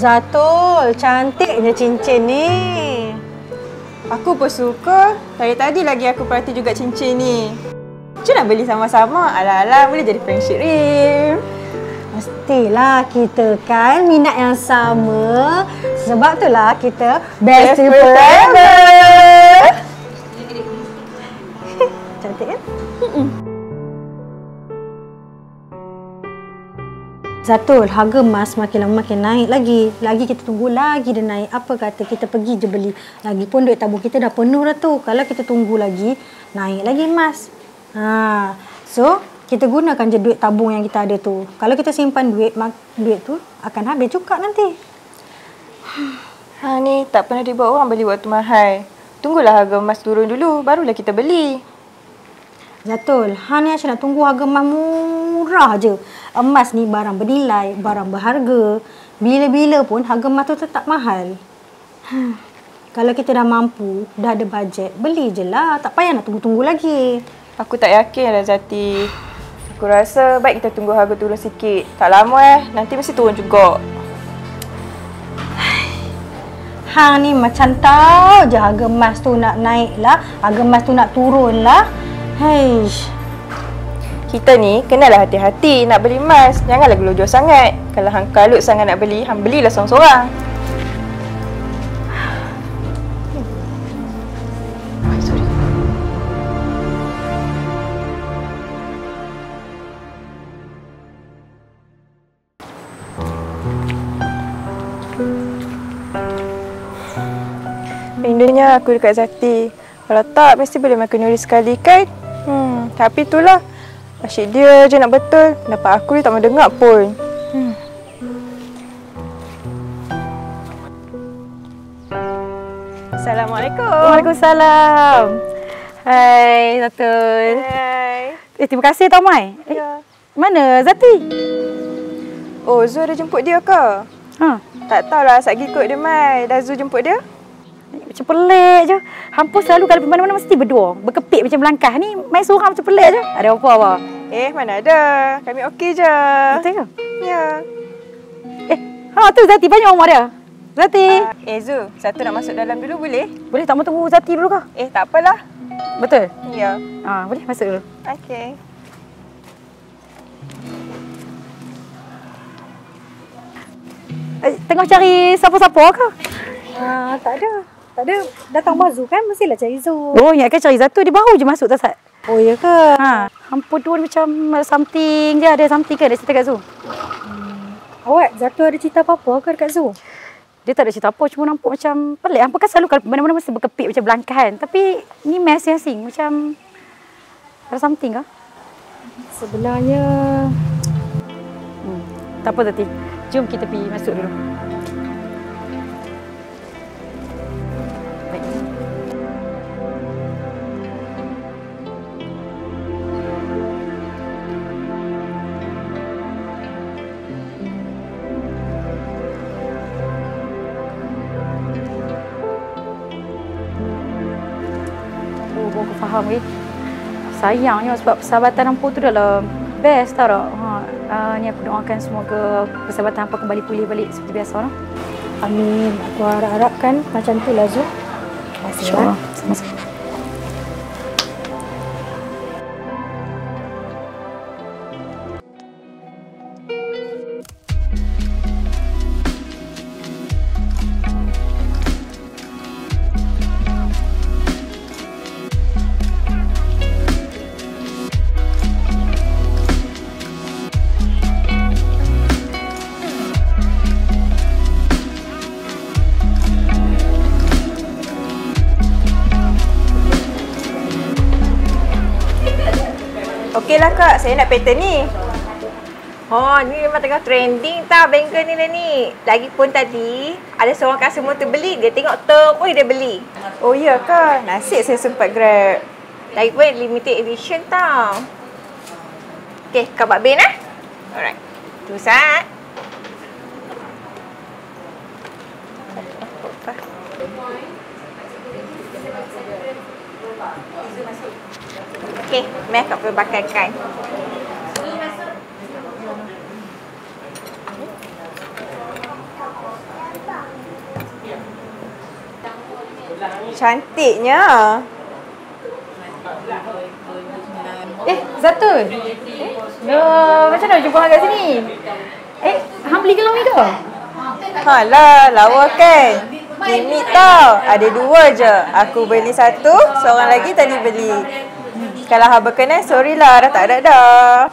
Zatul, cantiknya cincin ni. Aku pun suka. Dari tadi lagi aku perhati juga cincin ni. Cik nak beli sama-sama. Alah-alah boleh jadi friendship Rim. Mestilah kita kan minat yang sama. Sebab itulah kita best Best forever. Cantik Zatul, harga emas makin lama makin naik lagi. Lagi kita tunggu lagi dia naik. Apa kata kita pergi je beli. Lagipun duit tabung kita dah penuh dah tu. Kalau kita tunggu lagi, naik lagi emas. Ha. So, kita gunakan je duit tabung yang kita ada tu. Kalau kita simpan duit, duit tu akan habis juga nanti. Ha ni tak pernah dibuat orang beli waktu mahal. Tunggulah harga emas turun dulu. Barulah kita beli. Zatul, Han ni Aisyah nak tunggu harga emas murah je. Emas ni barang bernilai, barang berharga. Bila-bila pun harga emas tu tetap mahal. Hmm. Kalau kita dah mampu, dah ada bajet, beli je lah. Tak payah nak tunggu-tunggu lagi. Aku tak yakin Razati. Aku rasa baik kita tunggu harga turun sikit. Tak lama eh. Nanti mesti turun juga. Hang ni macam tahu je harga emas tu nak naik lah. Harga emas tu nak turun lah. Heish. Kita ni kenalah hati-hati nak beli emas. Janganlah gelojoh sangat. Kalau hang kalut sangat nak beli, hang belilah seorang-seorang. Sorry. Rindunya aku dekat Zati. Kalau tak, mesti boleh makan nuri sekali kan? Hmm, tapi itulah. Asyik dia je nak betul. Dapat aku dia tak mau dengar pun. Hmm. Assalamualaikum. Waalaikumsalam. Hai, Zatul. Hai. Eh, terima kasih tau, Mai. Eh, Ya. mana Zati? Oh, Zul ada jemput dia ke? Ha, Tak tahulah asal ikut dia Mai. Dah Zul jemput dia? Macam pelik je. Hampir selalu kalau pergi mana-mana mesti berdua. Berkepit macam melangkah. Ni main seorang macam pelik je. Ada apa-apa? Eh, mana ada. Kami okey je. Betul ke? Ya. Eh, ha tu Zati banyak umur dia. Zati. Uh, eh, Zul. Satu nak masuk dalam dulu boleh? Boleh tak mau tunggu Zati dulu ke? Eh, tak apalah. Betul? Ya. Ha, boleh masuk dulu. Okey. Eh, tengah cari siapa-siapa ke? Ah, tak ada. Tak ada. Datang Mazu kan mestilah cari Zu. Oh, ingatkan cari Zatu. Dia baru je masuk tak Sat? Oh, ya ke? Ha, hampir dua macam something je. Ada something ke? Dia cerita kat Zu? Awak, Zatu ada cerita apa-apa ke dekat Zu? Dia tak ada cerita apa, cuma nampak macam pelik. Hampa kan selalu kalau mana-mana mesti berkepit macam belangkah kan. Tapi ni mes yang asing. Macam ada something ke? Sebenarnya... Hmm. Tak apa Tati. Jom kita pergi masuk dulu. Oh, baru aku faham weh. Sayangnya sebab persahabatan hampa tu adalah best tau tak? Ha, uh, ni aku doakan semoga persahabatan hampa kembali pulih balik seperti biasa lah. Amin. Aku harap-harapkan macam tu lah Zu. Terima kasih. InsyaAllah. Sama-sama. Okeylah kak, saya nak pattern ni. Oh, ni memang tengah trending tau bengkel ni lah ni. Lagipun tadi, ada seorang customer tu beli, dia tengok terus dia beli. Oh ya kak, nasib saya sempat grab. Lagipun limited edition tau. Okay, kau buat bin eh? Alright. Tu saat. Okey, meh kau pelbagai kain. Cantiknya. Eh, Zatul. Eh, no, macam mana jumpa hang kat sini? Eh, hang beli gelang ni ke? Ha lah, lawa kan? Gimik tau, ada dua je. Aku beli satu, seorang lagi tadi beli. Kalau hang berkenan, sorry lah. Dah tak ada dah.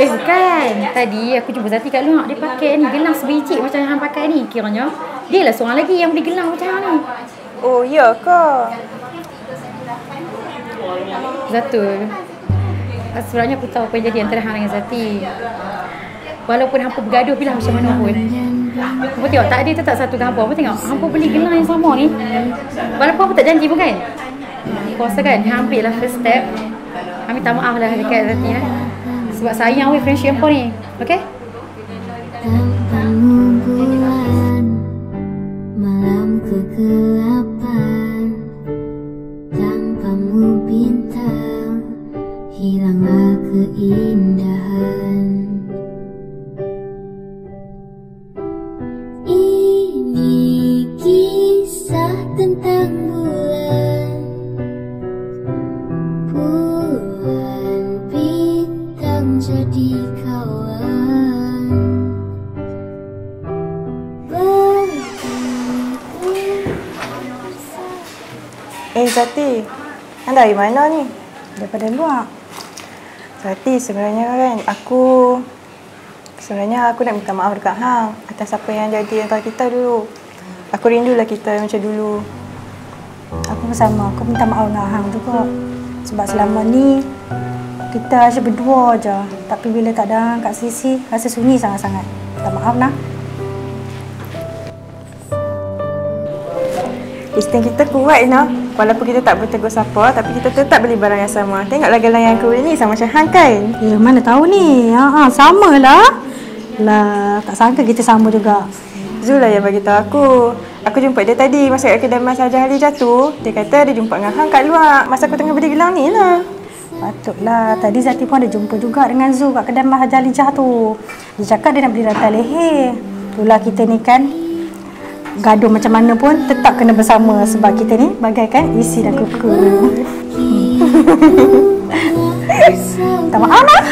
Eh, bukan. Tadi aku jumpa Zati kat luar. Dia pakai ni gelang sebiji macam yang hang pakai ni. Kiranya, dia lah seorang lagi yang beli gelang macam hang ni. Oh, ya ke? Zatul. Sebenarnya aku tahu apa yang jadi antara hang dengan Zati. Walaupun hampa bergaduh bilang macam mana pun. Hampa tengok tak ada tetap satu dengan hampa. Hampa tengok hampa beli gelang yang sama ni. Walaupun hampa tak janji pun kan. Aku rasa kan ambil lah first step. Hang minta maaf lah dekat Zati ya. Sebab sayang weh friendship hampa ni. Okay? Tanpamu bulan Malam kegelapan Zati. Hang dari mana ni? Daripada luar. Zati, sebenarnya kan aku... Sebenarnya aku nak minta maaf dekat Hang atas apa yang jadi antara kita dulu. Aku rindulah kita macam dulu. Aku pun sama. Aku minta maaf dengan Hang juga. Sebab selama ni kita asyik berdua je. Tapi bila tak ada kat sisi, rasa sunyi sangat-sangat. Minta maaf lah. Insting kita kuat nah. Walaupun kita tak bertegur siapa tapi kita tetap beli barang yang sama. Tengoklah gelang yang aku beli ni sama macam hang kan. Ya, mana tahu ni. Ha, ha, sama lah. Tak sangka kita sama juga. Zul lah yang bagi tahu aku. Aku jumpa dia tadi masa kat kedai Mas Haji Ali jatuh. Dia kata dia jumpa dengan hang kat luar masa aku tengah beli gelang ni lah. Patutlah. Tadi Zati pun ada jumpa juga dengan Zul kat kedai Mahal Jalijah tu. Dia cakap dia nak beli rantai leher. Itulah kita ni kan gaduh macam mana pun tetap kena bersama sebab kita ni bagaikan isi dan kuku. Minta maaf lah.